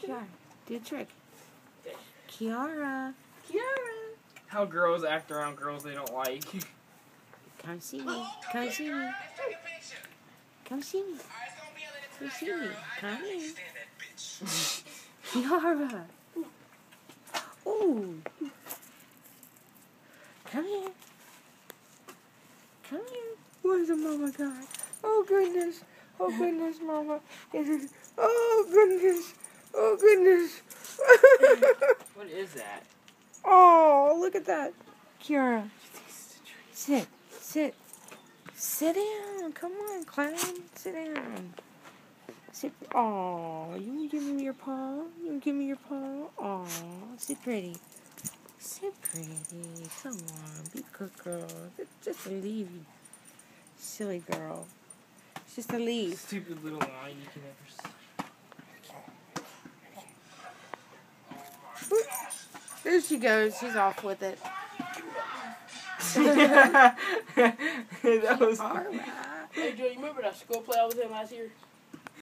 Kiara, do a trick. Kiara, Kiara. How girls act around girls they don't like. come see me. Come see me. Come see me. Come see me. Come in. Kiara. Ooh. Come here. Come here. Where's the mama got? Oh goodness. Oh goodness, mama. Oh goodness. Goodness. what is that? oh, look at that. Kiara. Sit. Sit. Sit down. Come on, clown. Sit down. Sit. Oh, you to give me your paw? You to give me your paw? Oh, sit pretty. Sit pretty. Come on, be a good girl. Just- a leave, you silly girl. It's just a leave. Stupid little line you can never see. There she goes. She's off with it. that was All right. Hey, Joe, you remember that school play I was in last year?